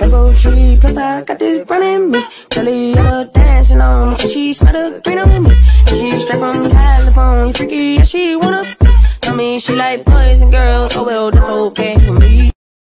Rainbow tree, plus I got this running me. Curly yellow dancing on me, she smell the green on me. And she straight from California, freaky, yeah, she wanna. Tell me she like boys and girls, oh well, that's okay for me.